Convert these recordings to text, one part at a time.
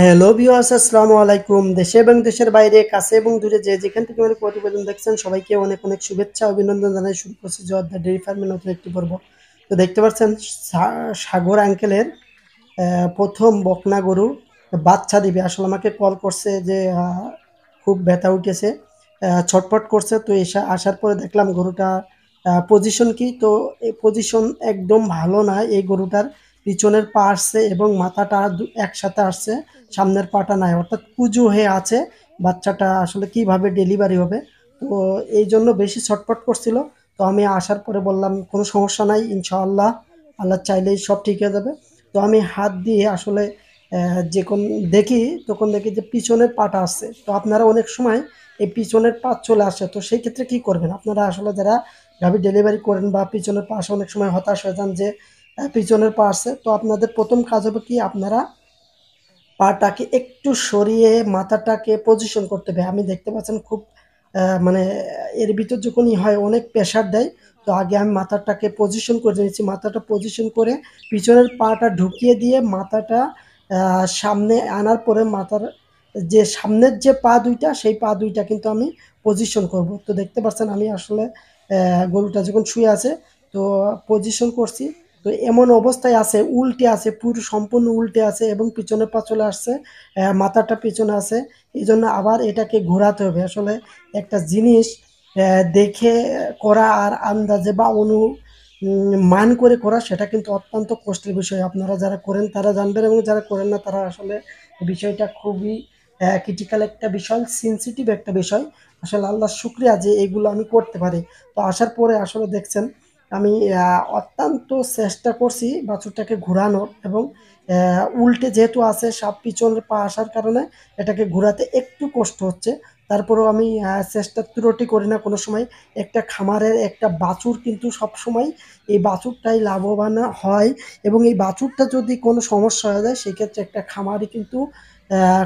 Hello viewers আসসালামু আলাইকুম। দেশে এবং দেশের বাইরে কাছে এবং দূরে যে যেখান থেকে মানে প্রতিবেদন দেখছেন সবাইকে অনেক অনেক শুভেচ্ছা অভিনন্দন জানাই। শুরু করছি জর্দা ডেয়ারি ফার্মের নতুন একটি পর্ব। তো দেখতে পাচ্ছেন সাগর আঙ্কেলের প্রথম বকনা গরু বাচ্চা দিবে। আসলে আমাকে কল করছে যে খুব ব্যথা উঠেছে আহ, ছটফট করছে। তো এসে আসার পরে দেখলাম গরুটা পজিশন কি? তো এই পজিশন একদম ভালো না এই গরুটার পিছনের পা আসছে এবং মাথাটা একসাথে আসছে, সামনের পাটা নাই। অর্থাৎ কুজো হয়ে আছে, বাচ্চাটা আসলে কীভাবে ডেলিভারি হবে? তো এই জন্য বেশি ছটফট করছিল। তো আমি আসার পরে বললাম, কোনো সমস্যা নাই, ইনশাআল্লাহ। আল্লাহ চাইলেই সব ঠিক হয়ে যাবে। তো আমি হাত দিয়ে আসলে যে কোন দেখি, তখন দেখি যে পিছনের পাটা আসছে। তো আপনারা অনেক সময় এই পিছনের পা চলে আসে, তো সেই ক্ষেত্রে কি করবেন? আপনারা আসলে যারা গাভি ডেলিভারি করেন বা পিছনের পাশে অনেক সময় হতাশ হয়ে যান যে পিছনের পা আসছে তো আপনাদের প্রথম কাজ হবে কি, আপনারা পাটাকে একটু সরিয়ে মাথাটাকে পজিশন করতে হবে। আমি দেখতে পাচ্ছেন খুব মানে এর ভিতর যখনই হয়, অনেক প্রেশার দেয়। তো আগে আমি মাথাটাকে পজিশন করে নিয়েছি। মাথাটা পজিশন করে পিছনের পাটা ঢুকিয়ে দিয়ে মাথাটা সামনে আনার পরে মাথার যে সামনের যে পা দুইটা, সেই পা দুইটা কিন্তু আমি পজিশন করব। তো দেখতে পাচ্ছেন আমি আসলে গরুটা যখন শুয়ে আছে, তো পজিশন করছি। তো এমন অবস্থায় আছে, উল্টে আছে, পুরো সম্পূর্ণ উল্টে আছে এবং পিছনে পা চলে আসছে মাথাটা পিছনে আছে। এই জন্য আবার এটাকে ঘোরাতে হবে। আসলে একটা জিনিস দেখে করা আর আন্দাজে বা অনু মান করে করা, সেটা কিন্তু অত্যন্ত কষ্টের বিষয়। আপনারা যারা করেন, তারা জানবেন এবং যারা করেন না, তারা আসলে বিষয়টা খুবই ক্রিটিক্যাল একটা বিষয় সেন্সিটিভ একটা বিষয়। আসলে আল্লাহ শুক্রিয়া যে এগুলো আমি করতে পারি। তো আসার পরে আসলে দেখছেন আমি অত্যন্ত চেষ্টা করছি বাছুরটাকে ঘোরানোর এবং উল্টে যেহেতু আছে সাপ পিছনের পা আসার কারণে এটাকে ঘোরাতে একটু কষ্ট হচ্ছে। তারপরেও আমি চেষ্টা ত্রুটি করি না কোনো সময়। একটা খামারের একটা বাছুর কিন্তু সব সময় এই বাছুরটাই লাভবান হয় এবং এই বাছুরটা যদি কোনো সমস্যা হয়ে যায়, সেক্ষেত্রে একটা খামারই কিন্তু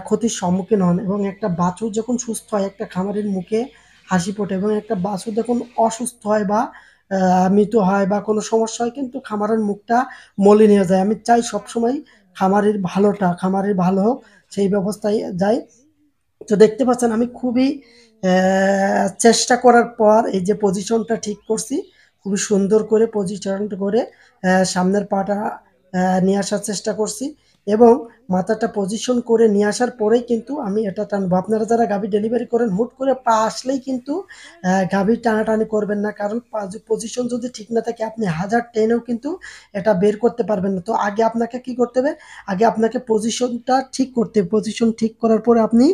ক্ষতির সম্মুখীন হন এবং একটা বাছুর যখন সুস্থ হয়, একটা খামারের মুখে হাসি ফোটে এবং একটা বাছুর যখন অসুস্থ হয় বা আহ, মৃত হয় বা কোনো সমস্যা হয় কিন্তু খামারের মুখটা মলিন হয়ে যায়। আমি চাই সবসময় খামারের ভালোটা খামারের ভালো হোক সেই ব্যবস্থায় যাই। তো দেখতে পাচ্ছেন আমি খুবই চেষ্টা করার পর এই যে পজিশনটা ঠিক করছি খুবই সুন্দর করে পজিশন করে সামনের পাটা নিয়ে আসার চেষ্টা করছি। এবং মাথাটা পজিশন করে নিয়ে আসার পরেই কিন্তু আমি এটা টানবো। আপনারা যারা গাভি ডেলিভারি করেন, হুট করে পা আসলেই কিন্তু গাভি টানাটানি করবেন না। কারণ পজিশন যদি ঠিক না থাকে, আপনি হাজার টেনেও কিন্তু এটা বের করতে পারবেন না। তো আগে আপনাকে কি করতে হবে? আগে আপনাকে পজিশনটা ঠিক করতে পজিশন ঠিক করার পরে আপনি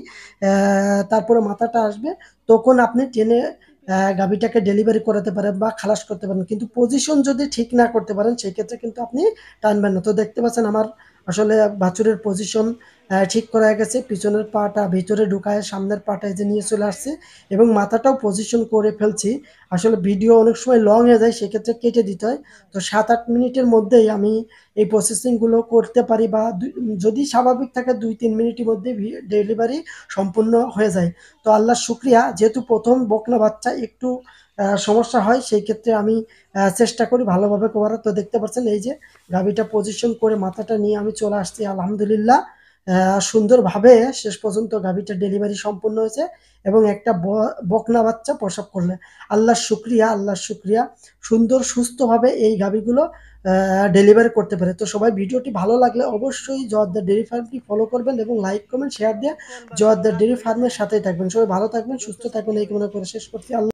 তারপরে মাথাটা আসবে, তখন আপনি টেনে গাভীটাকে ডেলিভারি করাতে পারেন বা খালাস করতে পারেন। কিন্তু পজিশন যদি ঠিক না করতে পারেন, সেক্ষেত্রে কিন্তু আপনি টানবেন না। তো দেখতে পাচ্ছেন আমার আসলে বাছুরের পজিশন ঠিক করা গেছে। পিছনের পাটা ভিতরে ঢুকায়, সামনের পাটা যে নিয়ে চলে আসছে এবং মাথাটাও পজিশন করে ফেলছি। আসলে ভিডিও অনেক সময় লং হয়ে যায়, সেক্ষেত্রে কেটে দিতে হয়। তো সাত আট মিনিটের মধ্যেই আমি এই প্রসেসিংগুলো করতে পারি বা যদি স্বাভাবিক থাকে দুই তিন মিনিটের মধ্যে ডেলিভারি সম্পূর্ণ হয়ে যায়। তো আল্লাহর শুক্রিয়া, যেহেতু প্রথম বকনা বাচ্চা, একটু সমস্যা হয় সেই ক্ষেত্রে আমি চেষ্টা করি ভালোভাবে করার তো দেখতে পাচ্ছেন এই যে গাভিটা পজিশন করে মাথাটা নিয়ে আমি চলে আসছি আলহামদুলিল্লাহ। সুন্দরভাবে শেষ পর্যন্ত গাভিটা ডেলিভারি সম্পূর্ণ হয়েছে এবং একটা ব- বকনা বাচ্চা প্রসব করলে। আল্লাহর শুক্রিয়া আল্লাহর শুক্রিয়া। সুন্দর সুস্থভাবে এই গাভিগুলো ডেলিভারি করতে পারে। তো সবাই ভিডিওটি ভালো লাগলে অবশ্যই জোয়ারদার ডেয়ারি ফার্মটি ফলো করবেন এবং লাইক কমেন্ট শেয়ার দিয়ে জোয়ারদার ডেয়ারি ফার্মের সাথেই থাকবেন। সবাই ভালো থাকবেন সুস্থ থাকবেন এই কামনা করে শেষ করছি। আল্লাহ